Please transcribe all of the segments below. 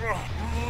うん。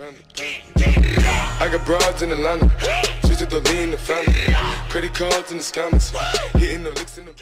I got broads in Atlanta. Just the lean the family. Credit cards in the scammers. Hitting the licks in the.